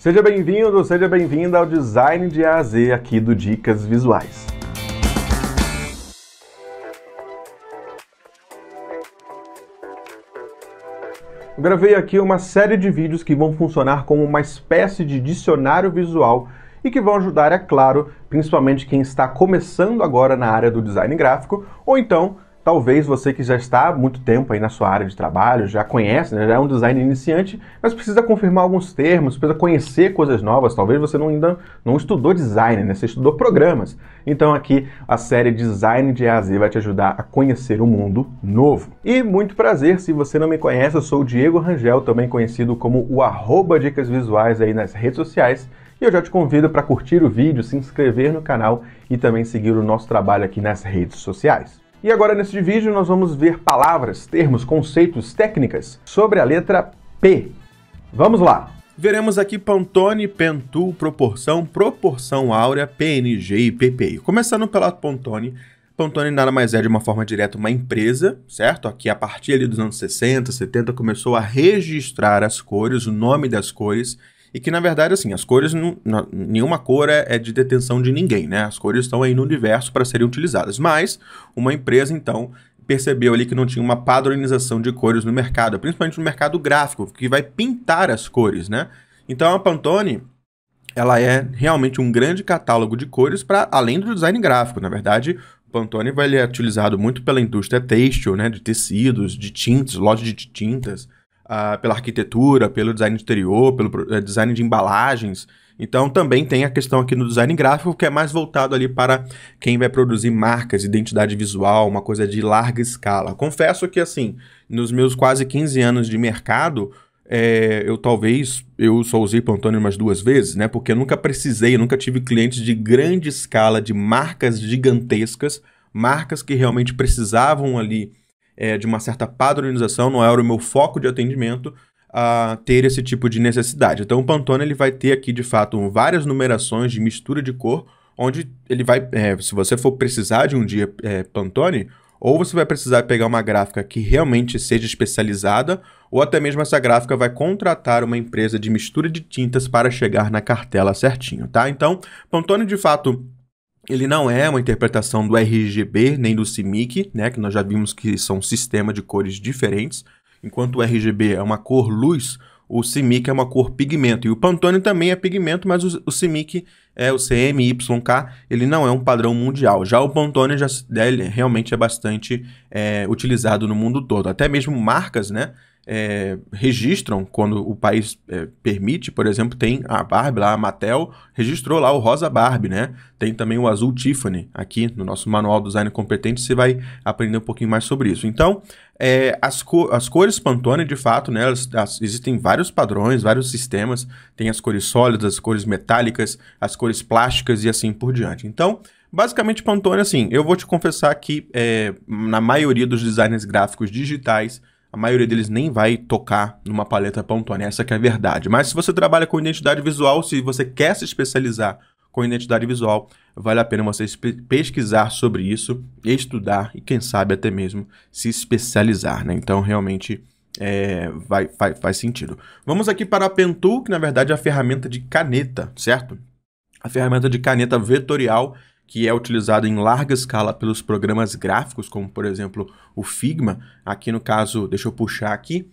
Seja bem-vindo, seja bem-vinda ao Design de A a Z aqui do Dicas Visuais. Eu gravei aqui uma série de vídeos que vão funcionar como uma espécie de dicionário visual e que vão ajudar, é claro, principalmente quem está começando agora na área do design gráfico ou então Talvez você que já está há muito tempo aí na sua área de trabalho, já conhece, né, já é um design iniciante, mas precisa confirmar alguns termos, precisa conhecer coisas novas. Talvez você não, ainda não estudou design, né, você estudou programas. Então aqui a série Design de A a Z vai te ajudar a conhecer um mundo novo. E muito prazer, se você não me conhece, eu sou o Diego Rangel, também conhecido como o arroba Dicas Visuais aí nas redes sociais. E eu já te convido para curtir o vídeo, se inscrever no canal e também seguir o nosso trabalho aqui nas redes sociais. E agora neste vídeo nós vamos ver palavras, termos, conceitos, técnicas sobre a letra P. Vamos lá! Veremos aqui Pantone, Pentool, proporção, proporção áurea, PNG e PPI. Começando pela Pantone, Pantone nada mais é de uma forma direta uma empresa, certo? Aqui a partir dos anos 60, 70 começou a registrar as cores, o nome das cores e que na verdade assim as cores nenhuma cor é, é, de detenção de ninguém, né? As cores estão aí no universo para serem utilizadas, mas uma empresa então percebeu ali que não tinha uma padronização de cores no mercado, principalmente no mercado gráfico, que vai pintar as cores, né? Então a Pantone ela é realmente um grande catálogo de cores para além do design gráfico, na verdade. O Pantone vai ser utilizado muito pela indústria têxtil, né, de tecidos, de tintas, lojas de tintas, uh, pela arquitetura, pelo design exterior, pelo uh, design de embalagens. Então também tem a questão aqui no design gráfico que é mais voltado ali para quem vai produzir marcas, identidade visual, uma coisa de larga escala. Confesso que assim, nos meus quase 15 anos de mercado, é, eu talvez eu só usei Pantone umas duas vezes, né? Porque eu nunca precisei, eu nunca tive clientes de grande escala, de marcas gigantescas, marcas que realmente precisavam ali é, de uma certa padronização, não era o meu foco de atendimento, a ter esse tipo de necessidade. Então o Pantone ele vai ter aqui de fato várias numerações de mistura de cor, onde ele vai, é, se você for precisar de um dia é, Pantone, ou você vai precisar pegar uma gráfica que realmente seja especializada, ou até mesmo essa gráfica vai contratar uma empresa de mistura de tintas para chegar na cartela certinho, tá? Então, Pantone de fato ele não é uma interpretação do RGB nem do CMYK, né, que nós já vimos que são um sistema de cores diferentes. Enquanto o RGB é uma cor luz, o CMYK é uma cor pigmento. E o Pantone também é pigmento, mas o, o CMYK, é o CMYK, ele não é um padrão mundial. Já o Pantone já, realmente é bastante é, utilizado no mundo todo. Até mesmo marcas, né? É, registram, quando o país é, permite, por exemplo, tem a Barbie lá, a Mattel, registrou lá o rosa Barbie, né? Tem também o azul Tiffany aqui no nosso manual design competente, você vai aprender um pouquinho mais sobre isso. Então, é, as, co as cores Pantone, de fato, né, elas, as, existem vários padrões, vários sistemas, tem as cores sólidas, as cores metálicas, as cores plásticas e assim por diante. Então, basicamente Pantone, assim, eu vou te confessar que é, na maioria dos designers gráficos digitais, a maioria deles nem vai tocar numa paleta Pantone, essa que é a verdade. Mas se você trabalha com identidade visual, se você quer se especializar com identidade visual, vale a pena você pesquisar sobre isso, estudar e quem sabe até mesmo se especializar, né? Então realmente é, vai, vai, faz sentido. Vamos aqui para a Pentool, que na verdade é a ferramenta de caneta, certo? A ferramenta de caneta vetorial que é utilizado em larga escala pelos programas gráficos, como por exemplo o Figma. Aqui no caso, deixa eu puxar aqui.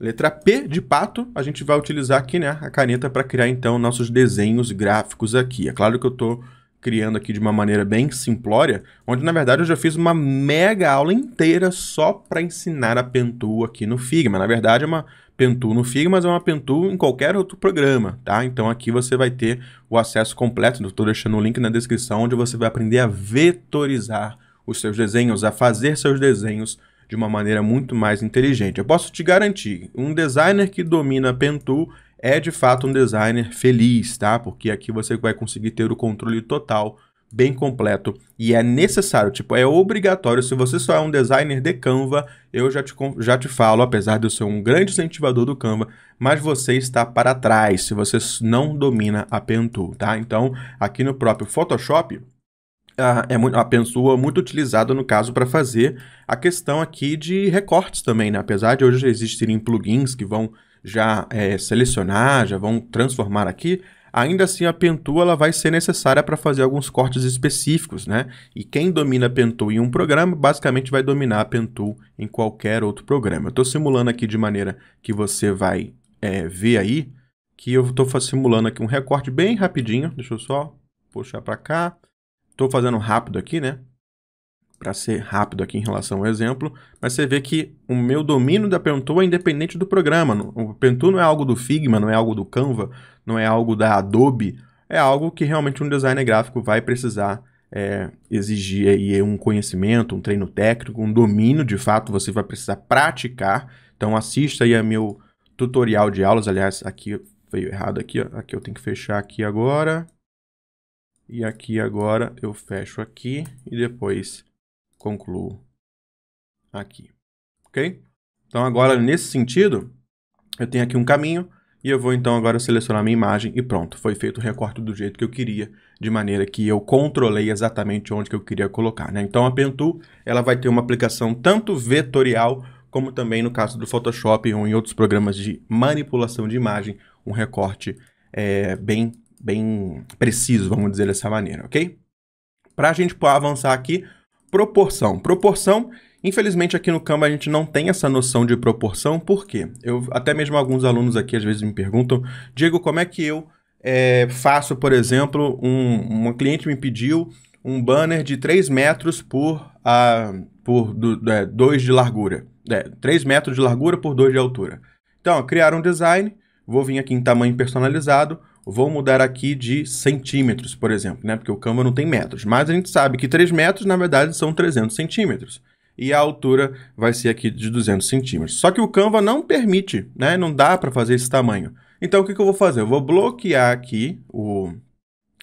Letra P de pato, a gente vai utilizar aqui né, a caneta para criar então nossos desenhos gráficos aqui. É claro que eu estou criando aqui de uma maneira bem simplória, onde na verdade eu já fiz uma mega aula inteira só para ensinar a Pentool aqui no Figma. Na verdade é uma Pentool no Figma, mas é uma Pentool em qualquer outro programa, tá? Então aqui você vai ter o acesso completo, estou deixando o link na descrição, onde você vai aprender a vetorizar os seus desenhos, a fazer seus desenhos de uma maneira muito mais inteligente. Eu posso te garantir, um designer que domina Pentool é de fato um designer feliz, tá? Porque aqui você vai conseguir ter o controle total bem completo e é necessário, tipo, é obrigatório. Se você só é um designer de Canva, eu já te, já te falo, apesar de eu ser um grande incentivador do Canva, mas você está para trás se você não domina a Pen Tool, tá? Então, aqui no próprio Photoshop, a, é muito, a Pensua é muito utilizada no caso para fazer a questão aqui de recortes também, né? Apesar de hoje existirem plugins que vão já é, selecionar, já vão transformar aqui, ainda assim a Pentool ela vai ser necessária para fazer alguns cortes específicos, né? E quem domina a Pentool em um programa, basicamente vai dominar a Pentool em qualquer outro programa. Eu estou simulando aqui de maneira que você vai é, ver aí, que eu estou simulando aqui um recorte bem rapidinho. Deixa eu só puxar para cá. Estou fazendo rápido aqui, né? Para ser rápido aqui em relação ao exemplo, mas você vê que o meu domínio da Pentool é independente do programa. O Pentool não é algo do Figma, não é algo do Canva, não é algo da Adobe, é algo que realmente um designer gráfico vai precisar é, exigir aí um conhecimento, um treino técnico, um domínio de fato, você vai precisar praticar. Então assista aí a meu tutorial de aulas, aliás, aqui veio errado aqui, ó. aqui eu tenho que fechar aqui agora. E aqui agora eu fecho aqui e depois concluo aqui. Ok? Então agora, nesse sentido, eu tenho aqui um caminho e eu vou então agora selecionar minha imagem e pronto, foi feito o recorte do jeito que eu queria, de maneira que eu controlei exatamente onde que eu queria colocar. Né? Então a Pentool ela vai ter uma aplicação tanto vetorial como também no caso do Photoshop ou em outros programas de manipulação de imagem, um recorte é, bem, bem preciso, vamos dizer dessa maneira, ok? Para a gente avançar aqui, proporção. Proporção, infelizmente aqui no Canva a gente não tem essa noção de proporção, por quê? Eu, até mesmo alguns alunos aqui às vezes me perguntam, Diego, como é que eu é, faço, por exemplo, um, uma cliente me pediu um banner de 3 metros por, a, por 2 é, de largura. É, 3 metros de largura por 2 de altura. Então, criar um design, vou vir aqui em tamanho personalizado, vou mudar aqui de centímetros, por exemplo, né? Porque o Canva não tem metros. Mas a gente sabe que 3 metros, na verdade, são 300 centímetros. E a altura vai ser aqui de 200 centímetros. Só que o Canva não permite, né? Não dá para fazer esse tamanho. Então, o que, que eu vou fazer? Eu vou bloquear aqui o,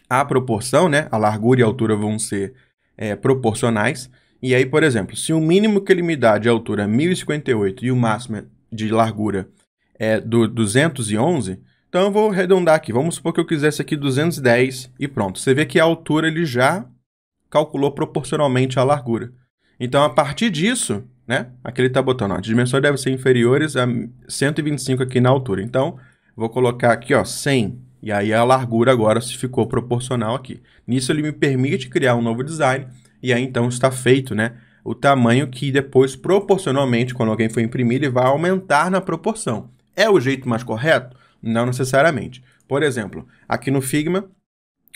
a proporção, né? A largura e a altura vão ser é, proporcionais. E aí, por exemplo, se o mínimo que ele me dá de altura é 1058 e o máximo de largura é do 211, então eu vou arredondar aqui. Vamos supor que eu quisesse aqui 210 e pronto. Você vê que a altura ele já calculou proporcionalmente à largura. Então a partir disso, né? Aqui ele está botando, ó, as dimensões devem ser inferiores a 125 aqui na altura. Então vou colocar aqui, ó, 100. E aí a largura agora se ficou proporcional aqui. Nisso ele me permite criar um novo design e aí então está feito, né? O tamanho que depois proporcionalmente, quando alguém for imprimir, ele vai aumentar na proporção. É o jeito mais correto? Não necessariamente. Por exemplo, aqui no Figma,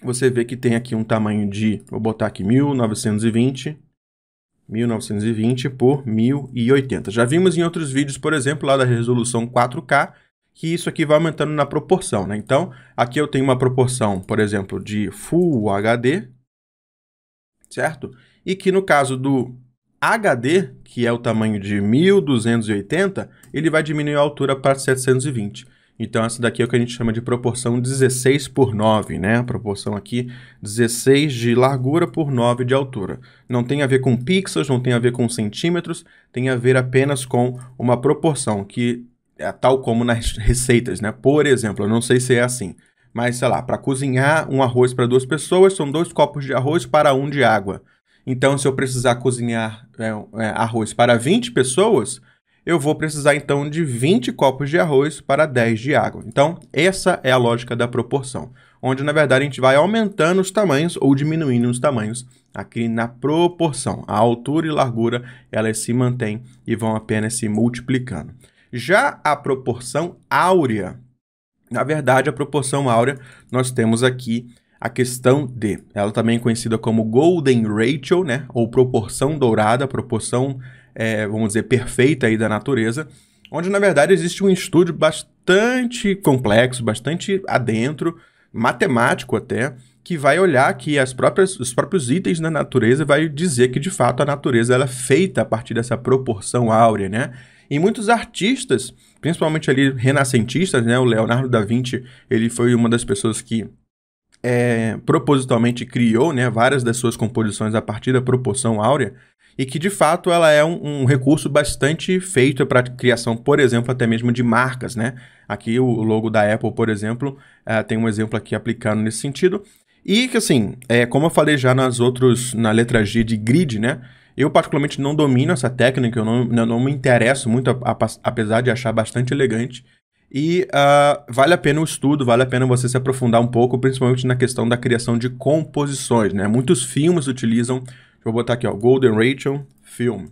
você vê que tem aqui um tamanho de, vou botar aqui 1920, 1920 por 1080. Já vimos em outros vídeos, por exemplo, lá da resolução 4K, que isso aqui vai aumentando na proporção, né? Então, aqui eu tenho uma proporção, por exemplo, de Full HD, certo? E que no caso do HD, que é o tamanho de 1280, ele vai diminuir a altura para 720. Então, essa daqui é o que a gente chama de proporção 16 por 9, né? A proporção aqui, 16 de largura por 9 de altura. Não tem a ver com pixels, não tem a ver com centímetros, tem a ver apenas com uma proporção, que é tal como nas receitas, né? Por exemplo, eu não sei se é assim, mas sei lá, para cozinhar um arroz para duas pessoas, são dois copos de arroz para um de água. Então, se eu precisar cozinhar é, é, arroz para 20 pessoas, eu vou precisar então de 20 copos de arroz para 10 de água. Então, essa é a lógica da proporção, onde na verdade a gente vai aumentando os tamanhos ou diminuindo os tamanhos aqui na proporção. A altura e largura, elas se mantêm e vão apenas se multiplicando. Já a proporção áurea, na verdade, a proporção áurea, nós temos aqui a questão de, ela também é conhecida como Golden Ratio, né, ou proporção dourada, proporção é, vamos dizer, perfeita aí da natureza, onde na verdade existe um estudo bastante complexo, bastante adentro, matemático até, que vai olhar que as próprias, os próprios itens da natureza vai dizer que de fato a natureza ela é feita a partir dessa proporção áurea, né? E muitos artistas, principalmente ali renascentistas, né? O Leonardo da Vinci, ele foi uma das pessoas que é, propositalmente criou, né? Várias das suas composições a partir da proporção áurea e que de fato ela é um, um recurso bastante feito para criação, por exemplo, até mesmo de marcas, né? Aqui o logo da Apple, por exemplo, uh, tem um exemplo aqui aplicando nesse sentido. E que assim, é, como eu falei já nas outros, na letra G de grid, né? Eu particularmente não domino essa técnica, eu não, eu não me interesso muito, apesar de achar bastante elegante. E uh, vale a pena o estudo, vale a pena você se aprofundar um pouco, principalmente na questão da criação de composições, né? Muitos filmes utilizam, vou botar aqui, ó, Golden Rachel Film.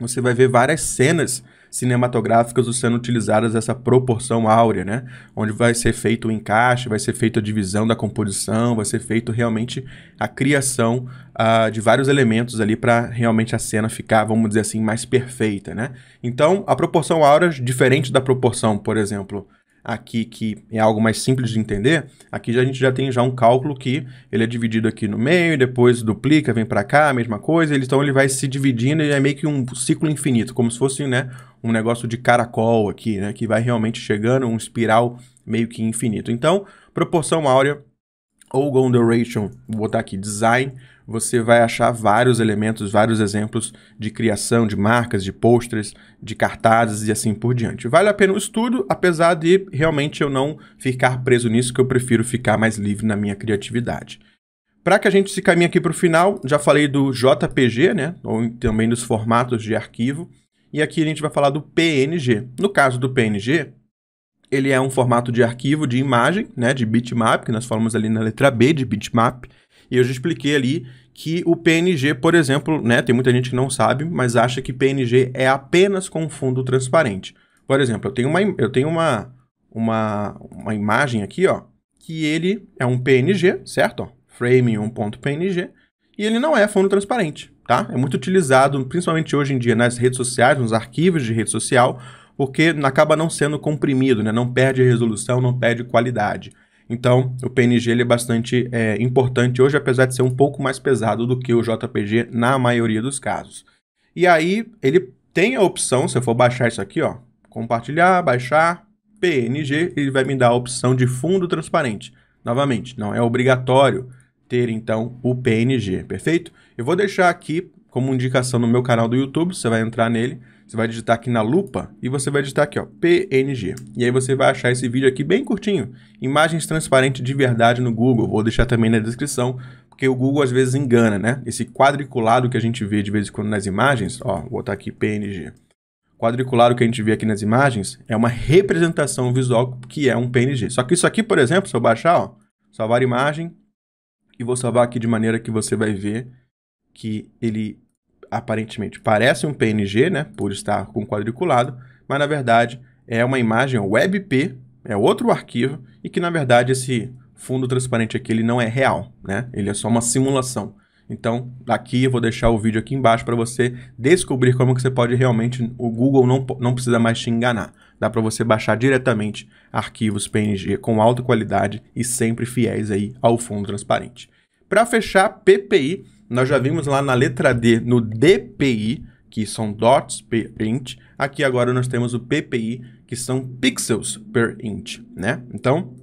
Você vai ver várias cenas cinematográficas sendo utilizadas essa proporção áurea, né? Onde vai ser feito o encaixe, vai ser feita a divisão da composição, vai ser feito realmente a criação uh, de vários elementos ali para realmente a cena ficar, vamos dizer assim, mais perfeita, né? Então, a proporção áurea, diferente da proporção, por exemplo, aqui que é algo mais simples de entender, aqui a gente já tem já um cálculo que ele é dividido aqui no meio, depois duplica, vem para cá, a mesma coisa, então ele vai se dividindo e é meio que um ciclo infinito, como se fosse, né, um negócio de caracol aqui, né, que vai realmente chegando, um espiral meio que infinito. Então, proporção áurea ou Golden Ratio, vou botar aqui design, você vai achar vários elementos, vários exemplos de criação de marcas, de posters, de cartazes e assim por diante. Vale a pena o estudo, apesar de realmente eu não ficar preso nisso, que eu prefiro ficar mais livre na minha criatividade. Para que a gente se caminhe aqui para o final, já falei do JPG, né, ou também dos formatos de arquivo, e aqui a gente vai falar do PNG. No caso do PNG, ele é um formato de arquivo de imagem, né, de bitmap, que nós falamos ali na letra B de bitmap, e eu já expliquei ali que o PNG, por exemplo, né, tem muita gente que não sabe, mas acha que PNG é apenas com fundo transparente. Por exemplo, eu tenho uma, eu tenho uma, uma, uma imagem aqui, ó, que ele é um PNG, certo? Ó, frame 1.png, e ele não é fundo transparente, tá? É muito utilizado, principalmente hoje em dia, nas redes sociais, nos arquivos de rede social, porque acaba não sendo comprimido, né? Não perde resolução, não perde qualidade. Então, o PNG ele é bastante é, importante hoje, apesar de ser um pouco mais pesado do que o JPG na maioria dos casos. E aí, ele tem a opção, se eu for baixar isso aqui, ó, compartilhar, baixar, PNG, ele vai me dar a opção de fundo transparente. Novamente, não é obrigatório ter então o PNG, perfeito? Eu vou deixar aqui como indicação no meu canal do YouTube, você vai entrar nele, você vai digitar aqui na lupa e você vai digitar aqui, ó, PNG. E aí você vai achar esse vídeo aqui bem curtinho. Imagens transparentes de verdade no Google. Vou deixar também na descrição, porque o Google às vezes engana, né? Esse quadriculado que a gente vê de vez em quando nas imagens, ó, vou botar aqui PNG. Quadriculado que a gente vê aqui nas imagens é uma representação visual que é um PNG. Só que isso aqui, por exemplo, se eu baixar, ó, salvar imagem e vou salvar aqui de maneira que você vai ver que ele aparentemente parece um PNG, né, por estar com quadriculado, mas na verdade é uma imagem WebP, é outro arquivo, e que na verdade esse fundo transparente aqui ele não é real, né? Ele é só uma simulação. Então, aqui eu vou deixar o vídeo aqui embaixo para você descobrir como que você pode realmente, o Google não, não precisa mais te enganar. Dá para você baixar diretamente arquivos PNG com alta qualidade e sempre fiéis aí ao fundo transparente. Para fechar, PPI, nós já vimos lá na letra D, no DPI, que são dots per inch. Aqui agora nós temos o PPI, que são pixels per inch, né? Então,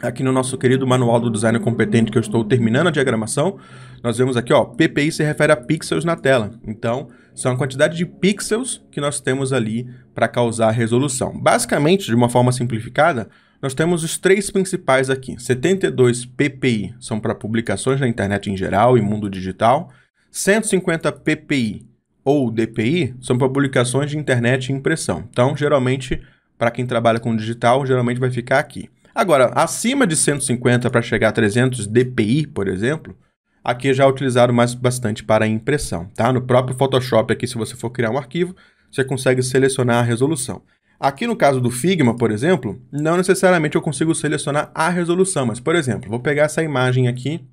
aqui no nosso querido manual do designer competente que eu estou terminando a diagramação, nós vemos aqui, ó, PPI se refere a pixels na tela. Então, são a quantidade de pixels que nós temos ali para causar resolução. Basicamente, de uma forma simplificada, nós temos os três principais aqui. 72 ppi são para publicações na internet em geral e mundo digital. 150 ppi ou DPI são para publicações de internet e impressão. Então, geralmente, para quem trabalha com digital, geralmente vai ficar aqui. Agora, acima de 150 para chegar a 300 dpi, por exemplo, aqui já é utilizado mais bastante para impressão, tá? No próprio Photoshop aqui, se você for criar um arquivo, você consegue selecionar a resolução. Aqui no caso do Figma, por exemplo, não necessariamente eu consigo selecionar a resolução, mas, por exemplo, vou pegar essa imagem aqui,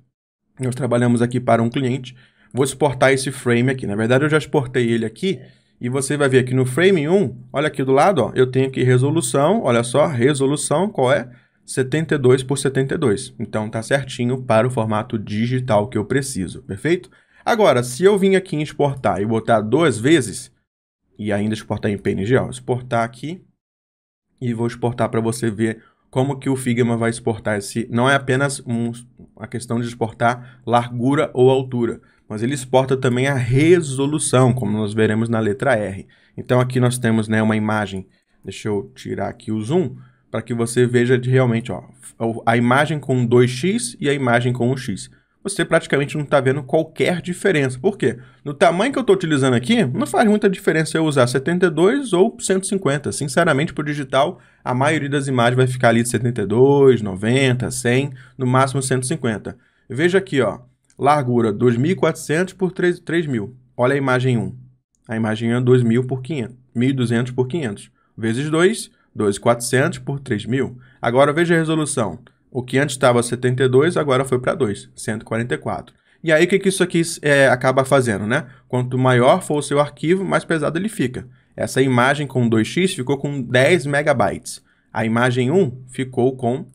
nós trabalhamos aqui para um cliente, vou exportar esse frame aqui. Na verdade, eu já exportei ele aqui, e você vai ver aqui no frame 1, olha aqui do lado, ó, eu tenho aqui resolução, olha só, resolução, qual é? 72 por 72. Então tá certinho para o formato digital que eu preciso, perfeito? Agora, se eu vim aqui em exportar e botar duas vezes, e ainda exportar em PNG, ó, exportar aqui e vou exportar para você ver como que o Figma vai exportar esse, não é apenas um, a questão de exportar largura ou altura, mas ele exporta também a resolução, como nós veremos na letra R. Então aqui nós temos né, uma imagem, deixa eu tirar aqui o zoom, para que você veja de realmente ó, a imagem com 2x e a imagem com 1x você praticamente não está vendo qualquer diferença. Por quê? No tamanho que eu estou utilizando aqui, não faz muita diferença eu usar 72 ou 150. Sinceramente, para o digital, a maioria das imagens vai ficar ali de 72, 90, 100, no máximo 150. Veja aqui, ó, largura 2.400 por 3.000. Olha a imagem 1. A imagem 1 é 2.000 por 500, 1.200 por 500. Vezes 2, 2.400 por 3.000. Agora veja a resolução. O que antes estava 72, agora foi para 2, 144. E aí, o que, que isso aqui é, acaba fazendo, né? Quanto maior for o seu arquivo, mais pesado ele fica. Essa imagem com 2x ficou com 10 megabytes. A imagem 1 ficou com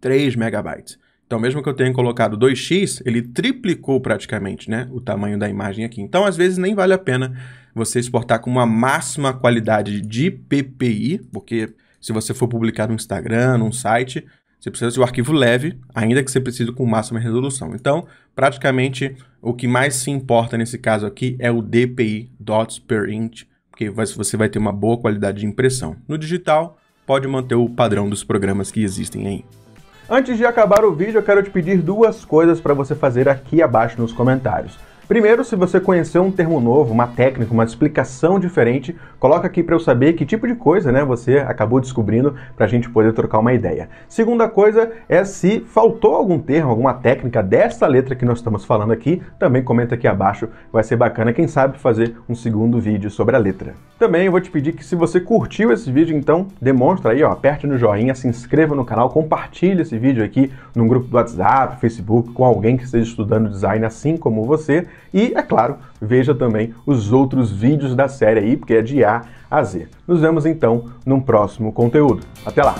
3 megabytes. Então, mesmo que eu tenha colocado 2x, ele triplicou praticamente né, o tamanho da imagem aqui. Então, às vezes, nem vale a pena você exportar com uma máxima qualidade de PPI, porque se você for publicar no Instagram, num site, você precisa de um arquivo leve, ainda que você precise com máxima resolução. Então, praticamente, o que mais se importa nesse caso aqui é o DPI, dots per inch, porque você vai ter uma boa qualidade de impressão. No digital, pode manter o padrão dos programas que existem aí. Antes de acabar o vídeo, eu quero te pedir duas coisas para você fazer aqui abaixo nos comentários. Primeiro, se você conheceu um termo novo, uma técnica, uma explicação diferente, coloca aqui para eu saber que tipo de coisa né, você acabou descobrindo para a gente poder trocar uma ideia. Segunda coisa é se faltou algum termo, alguma técnica dessa letra que nós estamos falando aqui, também comenta aqui abaixo, vai ser bacana, quem sabe fazer um segundo vídeo sobre a letra. Também eu vou te pedir que se você curtiu esse vídeo, então demonstra aí, ó, aperte no joinha, se inscreva no canal, compartilhe esse vídeo aqui no grupo do WhatsApp, Facebook, com alguém que esteja estudando design assim como você. E, é claro, veja também os outros vídeos da série aí, porque é de A a Z. Nos vemos então num próximo conteúdo. Até lá!